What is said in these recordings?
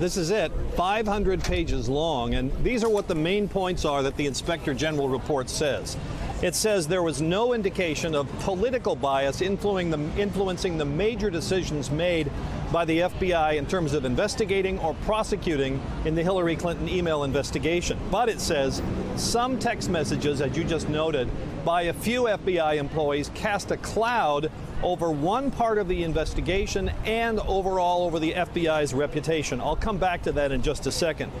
This is it, 500 pages long, and these are what the main points are that the Inspector General report says. It says there was no indication of political bias influencing the major decisions made by the FBI in terms of investigating or prosecuting in the Hillary Clinton email investigation. But it says some text messages, as you just noted, by a few FBI employees cast a cloud over one part of the investigation and overall over the FBI's reputation. I'll come back to that in just a second.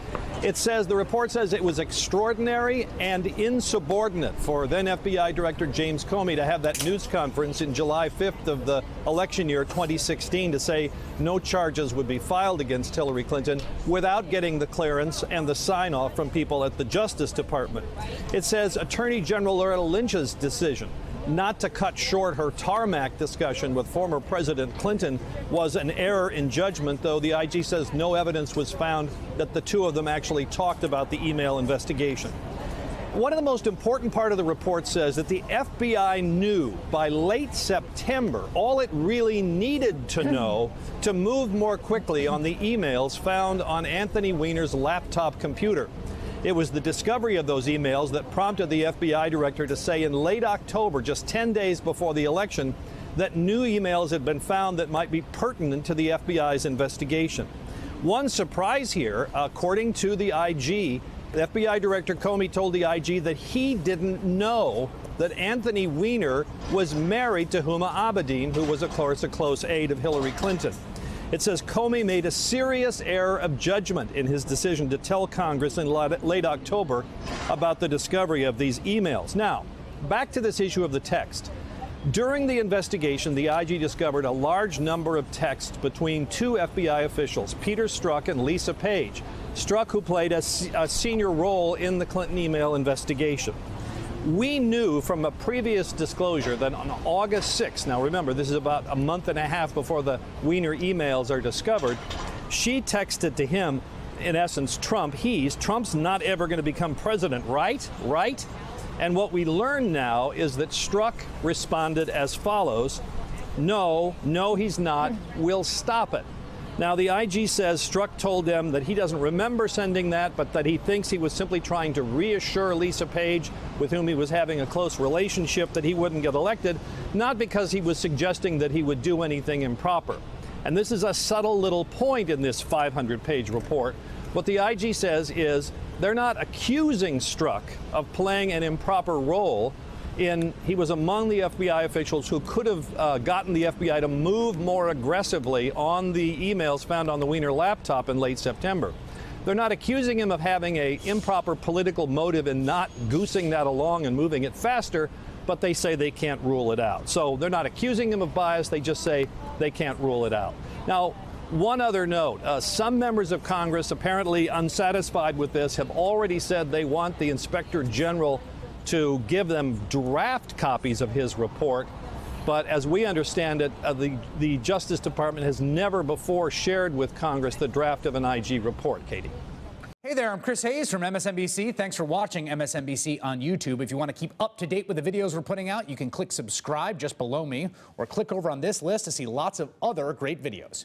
It says the report says it was extraordinary and insubordinate for then FBI Director James Comey to have that news conference in July 5th of the election year 2016 to say no charges would be filed against Hillary Clinton without getting the clearance and the sign off from people at the Justice Department. It says Attorney General Loretta Lynch's decision not to cut short her tarmac discussion with former President Clinton was an error in judgment, though the IG says no evidence was found that the two of them actually talked about the email investigation. One of the most important part of the report says that the FBI knew by late September all it really needed to know to move more quickly on the emails found on Anthony Weiner's laptop computer. It was the discovery of those emails that prompted the FBI director to say in late October, just 10 days before the election, that new emails had been found that might be pertinent to the FBI's investigation. One surprise here, according to the IG, FBI Director Comey told the IG that he didn't know that Anthony Weiner was married to Huma Abedin, who was, of course, a close aide of Hillary Clinton. It says Comey made a serious error of judgment in his decision to tell Congress in late October about the discovery of these emails. Now, back to this issue of the text. During the investigation, the IG discovered a large number of texts between two FBI officials, Peter Strzok and Lisa Page. Strzok, who played a, a senior role in the Clinton email investigation. We knew from a previous disclosure that on August 6th, now remember, this is about a month and a half before the Weiner emails are discovered, she texted to him, in essence, Trump, he's, Trump's not ever going to become president, right? Right? And what we learn now is that Strzok responded as follows No, no, he's not. We'll stop it. Now, the IG says Strzok told them that he doesn't remember sending that, but that he thinks he was simply trying to reassure Lisa Page, with whom he was having a close relationship, that he wouldn't get elected, not because he was suggesting that he would do anything improper. And this is a subtle little point in this 500 page report. What the IG says is they're not accusing Strzok of playing an improper role in he was among the FBI officials who could have uh, gotten the FBI to move more aggressively on the emails found on the Weiner laptop in late September. They're not accusing him of having a improper political motive in not goosing that along and moving it faster, but they say they can't rule it out. So they're not accusing him of bias, they just say they can't rule it out. Now, one other note uh, some members of Congress, apparently unsatisfied with this, have already said they want the inspector general to give them draft copies of his report. But as we understand it, uh, the, the Justice Department has never before shared with Congress the draft of an IG report, Katy. Hey there, I'm Chris Hayes from MSNBC. Thanks for watching MSNBC on YouTube. If you want to keep up to date with the videos we're putting out, you can click subscribe just below me or click over on this list to see lots of other great videos.